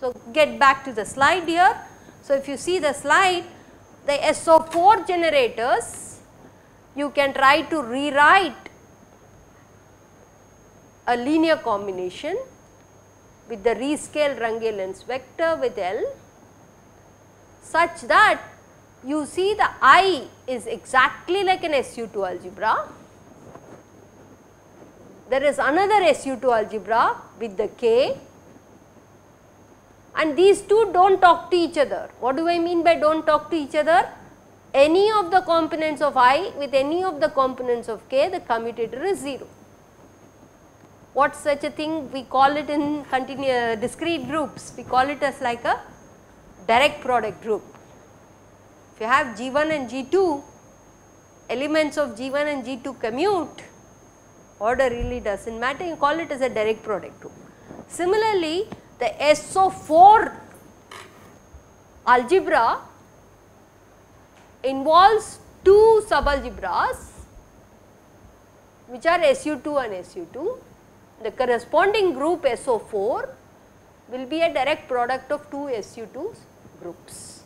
So, get back to the slide here. So, if you see the slide, the SO4 generators, you can try to rewrite a linear combination with the rescaled Runge vector with L such that you see the I is exactly like an SU2 algebra. There is another SU2 algebra with the K and these two do not talk to each other. What do I mean by do not talk to each other? Any of the components of i with any of the components of k the commutator is 0. What such a thing we call it in continue, uh, discrete groups we call it as like a direct product group. If you have G1 and G2 elements of G1 and G2 commute order really does not matter you call it as a direct product group. Similarly, the SO4 algebra involves two subalgebras which are SU2 and SU2. The corresponding group SO4 will be a direct product of two SU2 groups.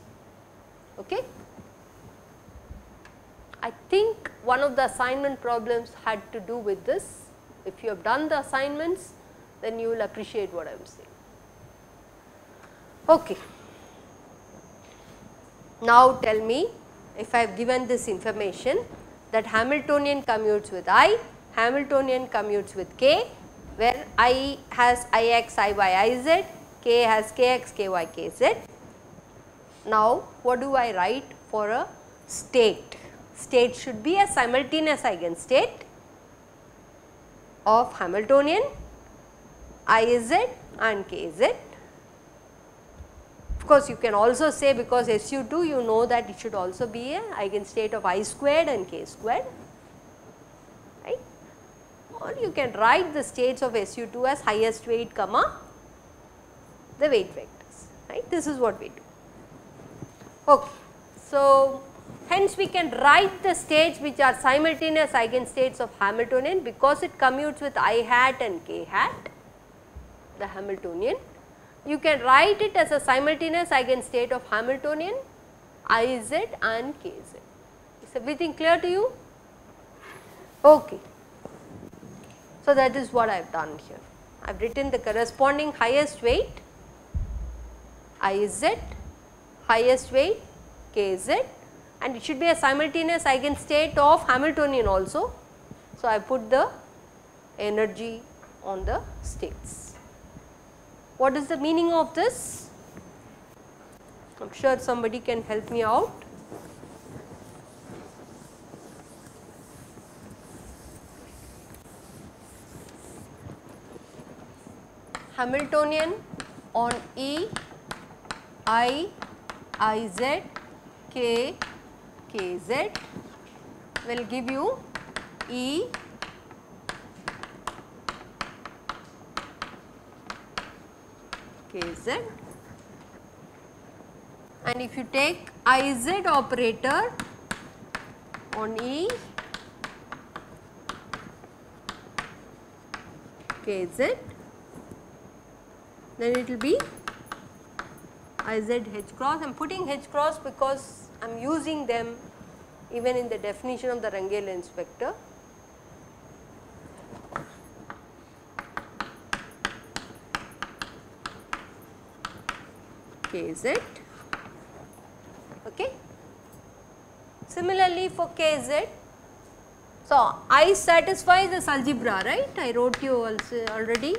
Okay. I think one of the assignment problems had to do with this. If you have done the assignments, then you will appreciate what I am saying. Okay. Now tell me if I have given this information that Hamiltonian commutes with I, Hamiltonian commutes with K where I has Ix, Iy, Iz, K has Kx, Ky, Kz. Now what do I write for a state? State should be a simultaneous eigenstate of Hamiltonian, Iz and Kz of course, you can also say because SU2 you know that it should also be a eigenstate of i squared and k squared you can write the states of SU2 as highest weight comma the weight vectors right this is what we do. Okay. So, hence we can write the states which are simultaneous eigenstates of Hamiltonian because it commutes with i hat and k hat the Hamiltonian you can write it as a simultaneous eigenstate of Hamiltonian, Iz and Kz. Is everything clear to you? Okay. So, that is what I have done here. I have written the corresponding highest weight Iz, highest weight Kz and it should be a simultaneous eigenstate of Hamiltonian also. So, I put the energy on the states. What is the meaning of this? I am sure somebody can help me out. Hamiltonian on E, I, Iz, K, Kz will give you E. Kz and if you take Iz operator on E Kz then it will be Iz H cross. I am putting H cross because I am using them even in the definition of the Runge-Lenz vector. Kz. Okay. Similarly, for Kz, so I satisfies this algebra, right? I wrote you also already.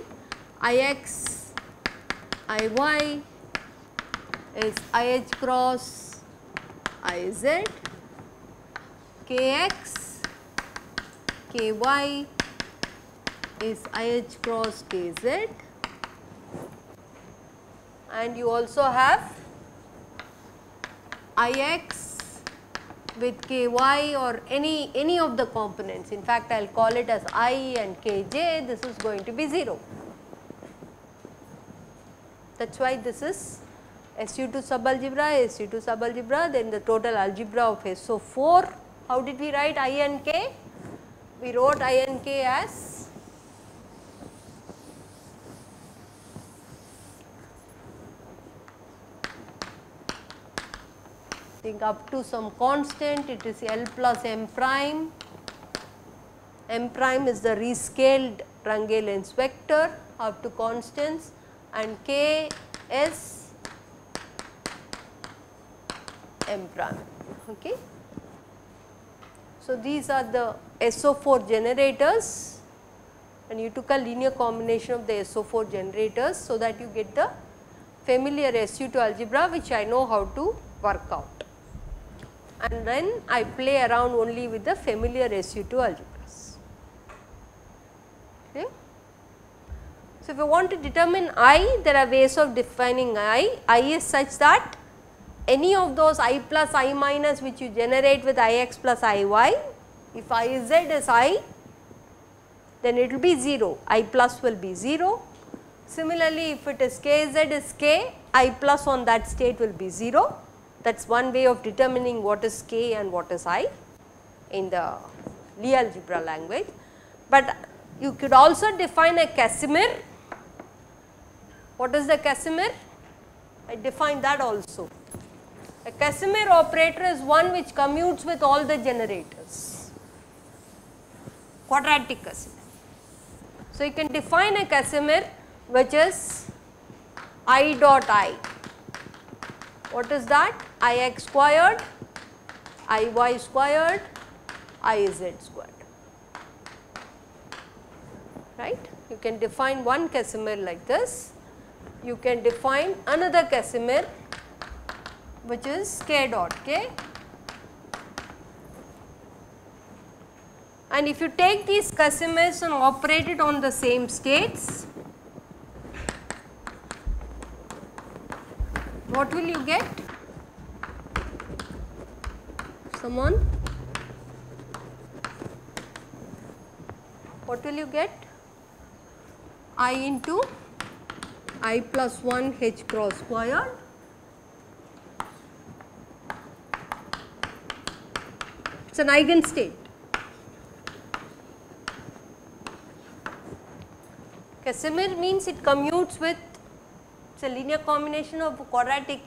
Ix, Iy is Ih cross Iz, Kx, Ky is Ih cross Kz and you also have Ix with Ky or any, any of the components. In fact, I will call it as I and Kj, this is going to be 0. That is why this is SU2 subalgebra, SU2 subalgebra, then the total algebra of SO4. How did we write I and K? We wrote I and K as think up to some constant it is L plus M prime. M prime is the rescaled Runge-Lenz vector up to constants and K is M prime. Okay. So, these are the SO4 generators and you took a linear combination of the SO4 generators so that you get the familiar SU2 algebra which I know how to work out and then I play around only with the familiar SU2 algebras. Okay. So, if you want to determine I, there are ways of defining I. I is such that any of those I plus I minus which you generate with Ix plus Iy, if Iz is I, then it will be 0, I plus will be 0. Similarly, if it is Kz is K, I plus on that state will be 0 that is one way of determining what is k and what is i in the Lie algebra language. But you could also define a Casimir. What is the Casimir? I define that also. A Casimir operator is one which commutes with all the generators, quadratic Casimir. So, you can define a Casimir which is i dot i. What is that? ix squared, iy squared, iz squared. Right? You can define one Casimir like this. You can define another Casimir which is k dot k. And if you take these Casimirs and operate it on the same states, what will you get? Someone? What will you get? I into I plus 1 H cross squared It is an eigenstate. Casimir means it commutes with, it is a linear combination of quadratic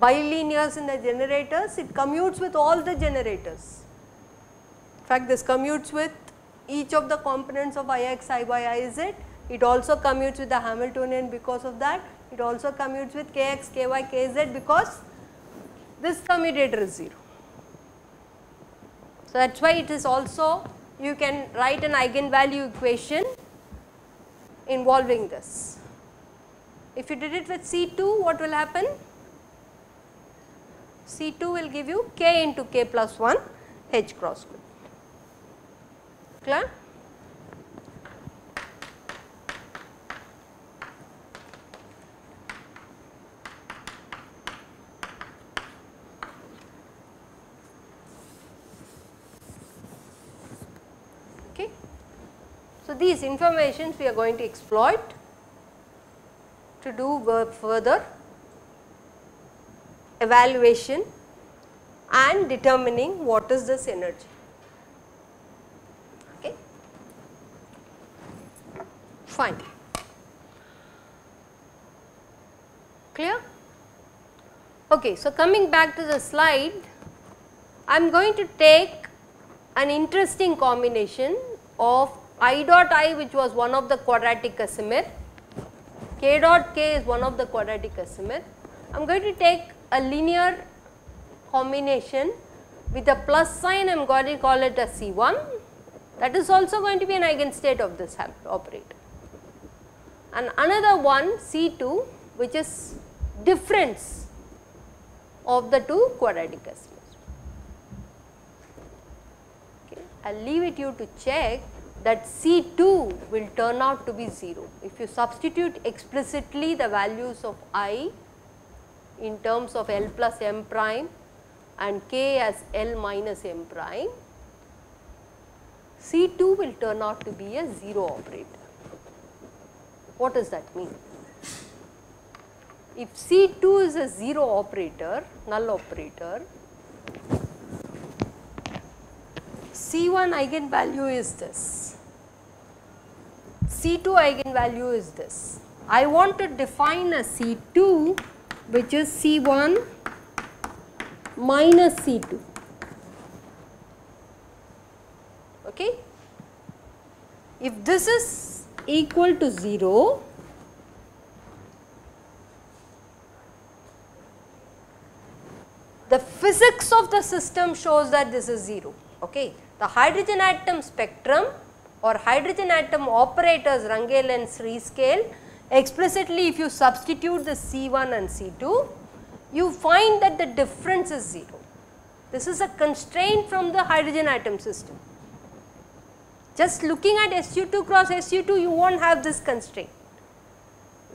bilinears in the generators, it commutes with all the generators. In fact, this commutes with each of the components of Ix, Iz. It also commutes with the Hamiltonian because of that. It also commutes with Kx, Ky, Kz because this commutator is 0. So, that is why it is also you can write an eigenvalue equation involving this. If you did it with C2, what will happen? C2 will give you k into k plus 1 H cross group. Clear? Okay. So, these informations we are going to exploit to do further evaluation and determining what is this energy. Okay. Fine. Clear? Okay, so coming back to the slide, I am going to take an interesting combination of i dot i which was one of the quadratic Casimir, k dot k is one of the quadratic Casimir. I am going to take a linear combination with a plus sign I am going to call it a C1 that is also going to be an eigenstate of this operator and another one C2 which is difference of the two quadratic Casimir's. Okay. I will leave it you to check that C2 will turn out to be 0. If you substitute explicitly the values of i in terms of L plus m prime and k as L minus m prime, C2 will turn out to be a 0 operator. What does that mean? if C2 is a 0 operator, null operator, C1 eigenvalue is this, C2 eigenvalue is this. I want to define a C2 which is C1 minus C2. Okay. If this is equal to 0, the physics of the system shows that this is 0. Okay. The hydrogen atom spectrum or hydrogen atom operators Runge-Lenz rescale explicitly if you substitute the C1 and C2 you find that the difference is 0. This is a constraint from the hydrogen atom system. Just looking at SU2 cross SU2 you will not have this constraint.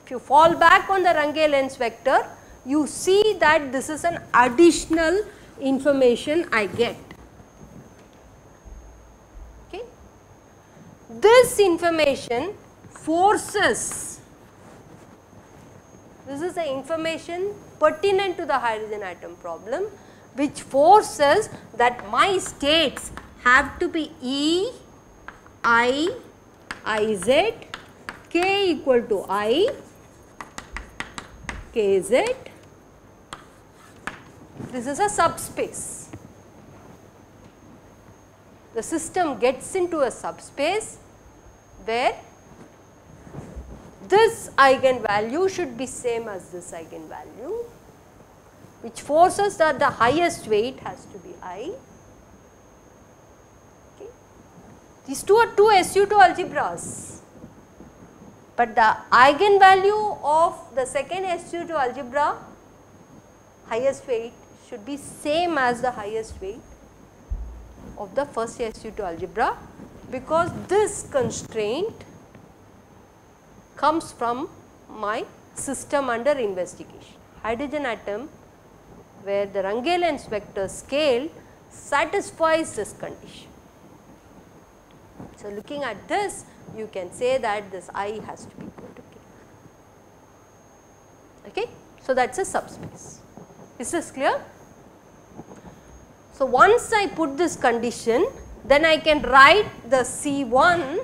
If you fall back on the Runge-Lenz vector you see that this is an additional information I get. Okay. This information forces, this is the information pertinent to the hydrogen atom problem which forces that my states have to be E, I, Iz, K equal to I, Kz this is a subspace. The system gets into a subspace where this eigenvalue should be same as this eigenvalue which forces that the highest weight has to be i. Okay. These two are two SU2 algebras, but the eigenvalue of the second SU2 algebra highest weight should be same as the highest weight of the first SU2 algebra because this constraint comes from my system under investigation. Hydrogen atom where the Runge-Lenz vector scale satisfies this condition. So, looking at this you can say that this I has to be equal to K. Okay? So, that is a subspace. Is this clear? So, once I put this condition then I can write the C1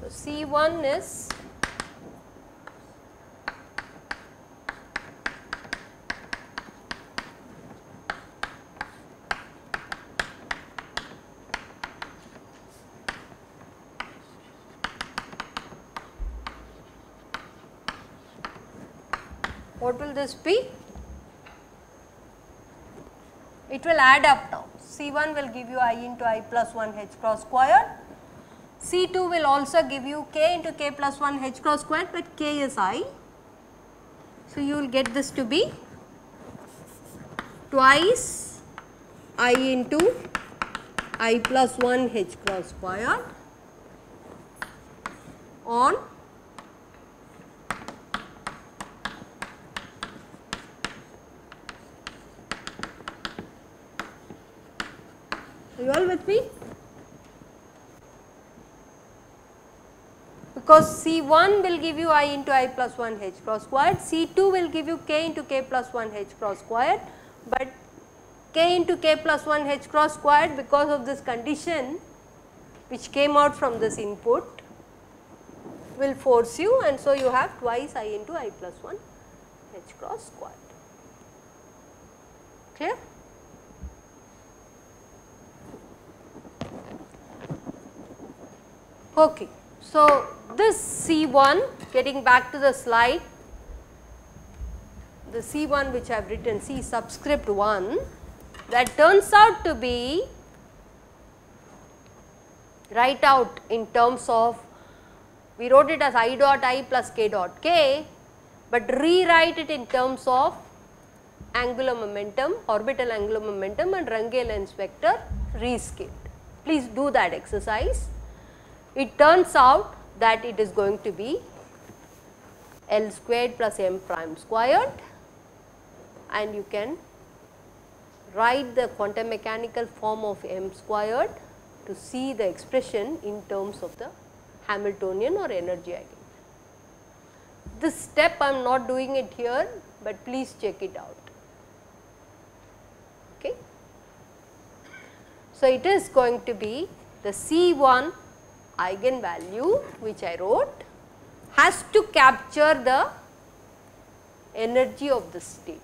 so, C1 is what will this be? It will add up now. C1 will give you i into i plus 1 h cross square. C2 will also give you k into k plus 1 h cross square, but k is i. So, you will get this to be twice i into i plus 1 h cross square on Are you all with me? Because C1 will give you i into i plus 1 h cross squared, C2 will give you k into k plus 1 h cross squared, but k into k plus 1 h cross squared because of this condition which came out from this input will force you and so you have twice i into i plus 1 h cross squared. Clear? Okay. So, this C1 getting back to the slide, the C1 which I have written C subscript 1 that turns out to be write out in terms of we wrote it as i dot i plus k dot k, but rewrite it in terms of angular momentum, orbital angular momentum and Runge-Lenz vector rescaled. Please do that exercise it turns out that it is going to be L squared plus m prime squared and you can write the quantum mechanical form of m squared to see the expression in terms of the Hamiltonian or energy eigen. This step I am not doing it here, but please check it out. Okay. So, it is going to be the C1 eigenvalue which I wrote has to capture the energy of the state.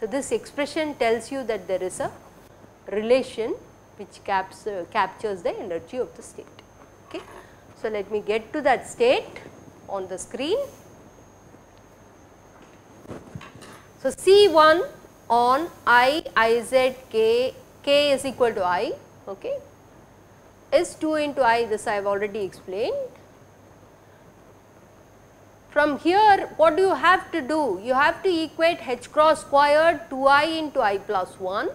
So, this expression tells you that there is a relation which caps, uh, captures the energy of the state. Okay. So, let me get to that state on the screen. So, C1 on i, i, z, k, k is equal to i, okay, is 2 into i this I have already explained from here what do you have to do? You have to equate h cross squared 2i into i plus 1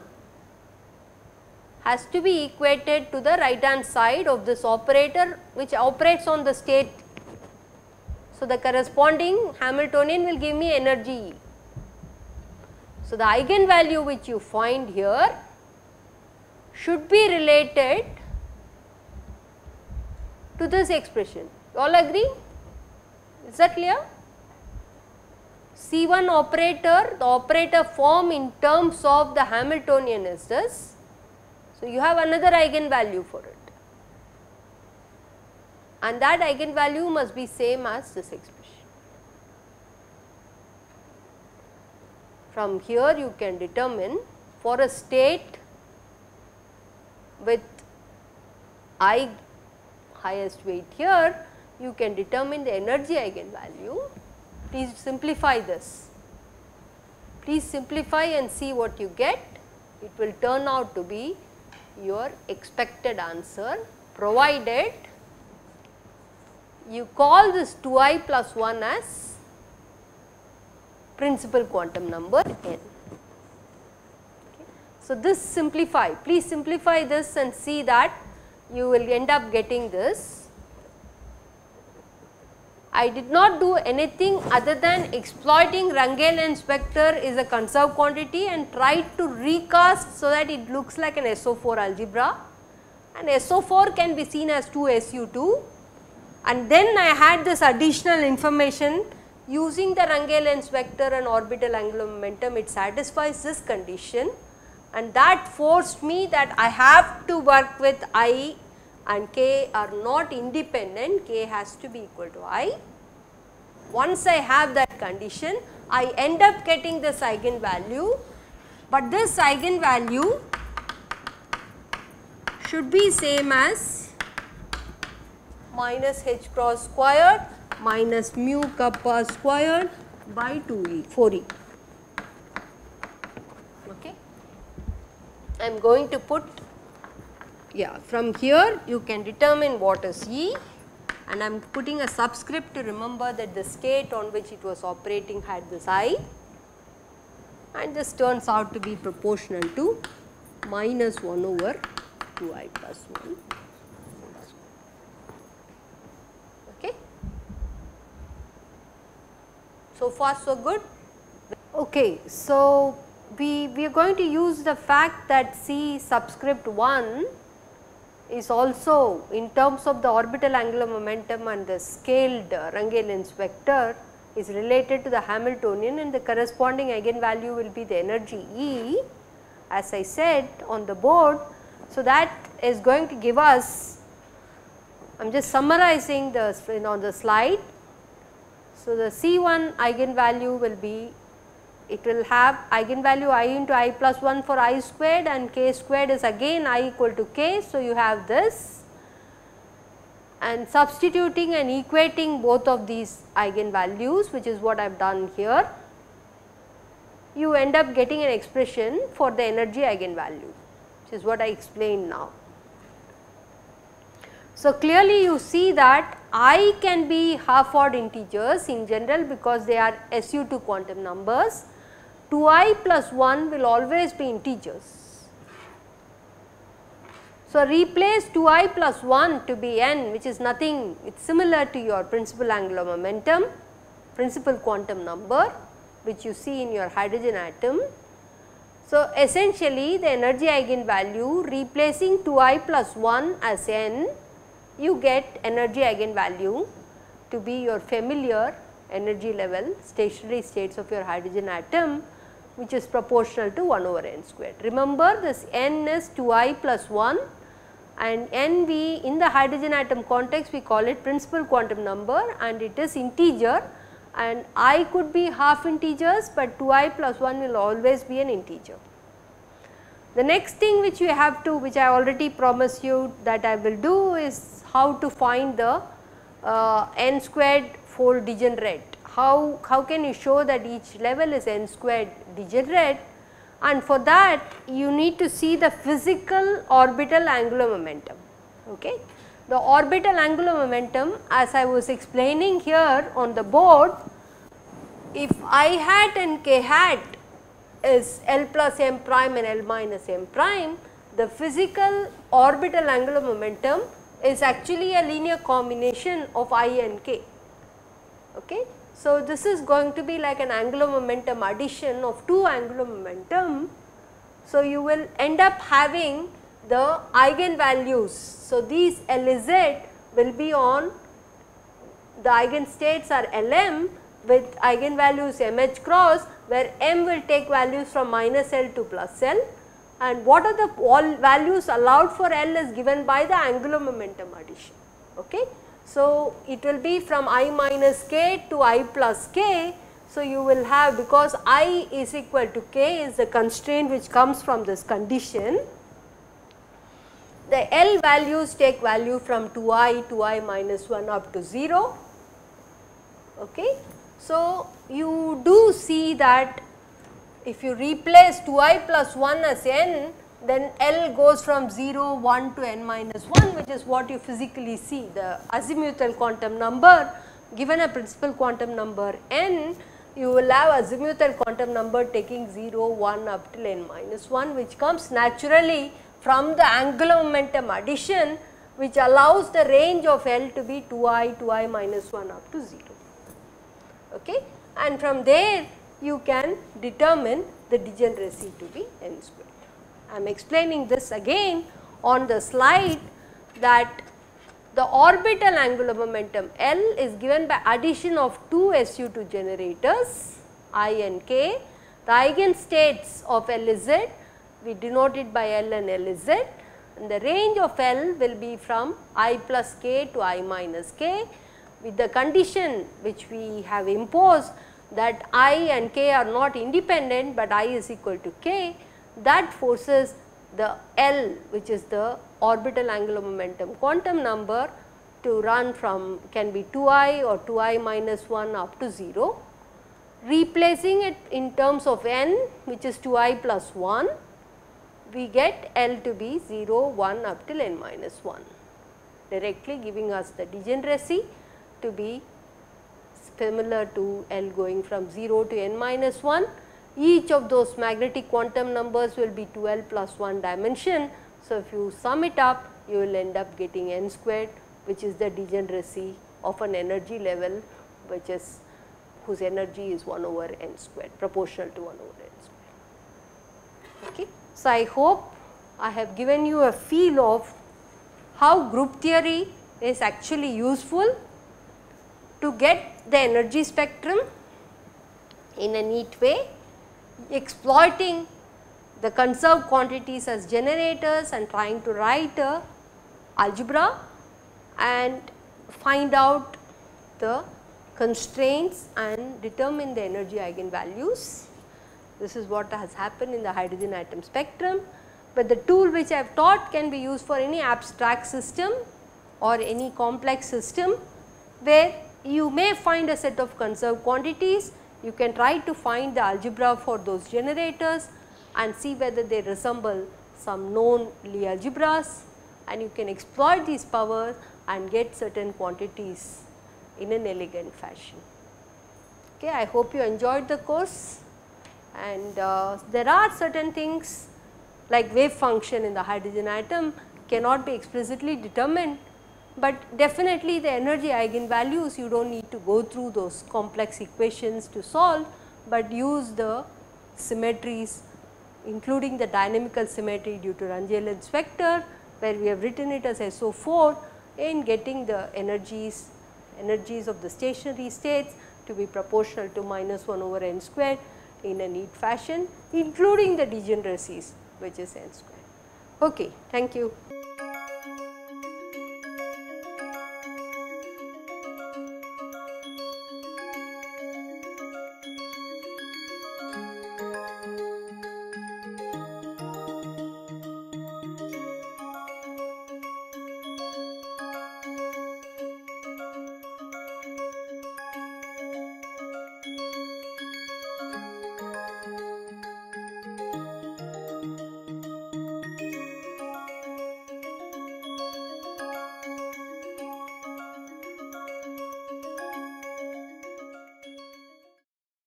has to be equated to the right hand side of this operator which operates on the state. So, the corresponding Hamiltonian will give me energy So, the eigenvalue which you find here should be related to this expression. All agree? Is that clear? C1 operator, the operator form in terms of the Hamiltonian is this. So, you have another eigenvalue for it and that eigenvalue must be same as this expression. From here you can determine for a state with I highest weight here you can determine the energy eigenvalue. Please simplify this. Please simplify and see what you get. It will turn out to be your expected answer provided you call this 2i plus 1 as principal quantum number n. Okay. So, this simplify, please simplify this and see that you will end up getting this. I did not do anything other than exploiting Runge-Lenz vector is a conserved quantity and tried to recast so that it looks like an SO4 algebra. And SO4 can be seen as 2 SU2 and then I had this additional information. Using the Runge-Lenz vector and orbital angular momentum it satisfies this condition and that forced me that I have to work with I and k are not independent, k has to be equal to i. Once I have that condition, I end up getting this eigenvalue, but this eigenvalue should be same as minus h cross squared minus mu kappa squared by 2e 4e. Okay. I am going to put yeah from here you can determine what is E and I am putting a subscript to remember that the state on which it was operating had this I and this turns out to be proportional to minus 1 over 2i plus 1. Okay. So far so good. Okay, so we, we are going to use the fact that C subscript 1 is also in terms of the orbital angular momentum and the scaled Runge-Lenz vector is related to the Hamiltonian and the corresponding eigenvalue will be the energy E as I said on the board. So, that is going to give us I am just summarizing the on the slide. So, the C1 eigenvalue will be it will have eigenvalue i into i plus 1 for i squared and k squared is again i equal to k. So, you have this and substituting and equating both of these eigenvalues which is what I have done here, you end up getting an expression for the energy eigenvalue which is what I explained now. So, clearly you see that i can be half odd integers in general because they are SU2 quantum numbers 2i plus 1 will always be integers. So, replace 2i plus 1 to be n which is nothing it is similar to your principal angular momentum principal quantum number which you see in your hydrogen atom So, essentially the energy eigenvalue replacing 2i plus 1 as n, you get energy eigenvalue to be your familiar energy level stationary states of your hydrogen atom which is proportional to 1 over n squared. Remember this n is 2i plus 1 and n we in the hydrogen atom context we call it principal quantum number and it is integer and i could be half integers, but 2i plus 1 will always be an integer. The next thing which you have to which I already promised you that I will do is how to find the uh, n squared fold degenerate. How, how can you show that each level is n squared degenerate and for that you need to see the physical orbital angular momentum. Okay. The orbital angular momentum as I was explaining here on the board, if i hat and k hat is L plus m prime and L minus m prime, the physical orbital angular momentum is actually a linear combination of i and k. Okay. So, this is going to be like an angular momentum addition of two angular momentum. So, you will end up having the eigenvalues. So, these Lz will be on the eigenstates are Lm with eigenvalues mh cross where m will take values from minus L to plus L and what are the all values allowed for L is given by the angular momentum addition. Okay. So, it will be from i minus k to i plus k. So, you will have because i is equal to k is the constraint which comes from this condition the L values take value from 2i to i minus 1 up to 0. Okay. So, you do see that if you replace 2i plus 1 as n then L goes from 0, 1 to n minus 1 which is what you physically see the azimuthal quantum number given a principal quantum number n you will have azimuthal quantum number taking 0, 1 up till n minus 1 which comes naturally from the angular momentum addition which allows the range of L to be 2i, 2i minus 1 up to 0. Okay. And from there you can determine the degeneracy to be n squared. I am explaining this again on the slide that the orbital angular momentum L is given by addition of two SU2 generators I and K. The eigenstates of L is Z we denote it by L and L is Z and the range of L will be from i plus k to i minus k with the condition which we have imposed that i and k are not independent but i is equal to k that forces the L which is the orbital angular momentum quantum number to run from can be 2i or 2i minus 1 up to 0 replacing it in terms of n which is 2i plus 1 we get L to be 0, 1 up till n minus 1 directly giving us the degeneracy to be similar to L going from 0 to n minus 1. Each of those magnetic quantum numbers will be 2L plus 1 dimension. So, if you sum it up you will end up getting n squared which is the degeneracy of an energy level which is whose energy is 1 over n squared proportional to 1 over n squared. Okay. So, I hope I have given you a feel of how group theory is actually useful to get the energy spectrum in a neat way, exploiting the conserved quantities as generators and trying to write a algebra and find out the constraints and determine the energy eigenvalues. This is what has happened in the hydrogen atom spectrum, but the tool which I have taught can be used for any abstract system or any complex system where you may find a set of conserved quantities, you can try to find the algebra for those generators and see whether they resemble some known Lie algebras. And you can exploit these powers and get certain quantities in an elegant fashion. Okay, I hope you enjoyed the course. And uh, there are certain things like wave function in the hydrogen atom cannot be explicitly determined, but definitely the energy eigenvalues you do not need to go through those complex equations to solve, but use the symmetries including the dynamical symmetry due to Runge-Lenz vector where we have written it as SO4 in getting the energies energies of the stationary states to be proportional to minus 1 over n square in a neat fashion including the degeneracies which is n square. Okay, thank you.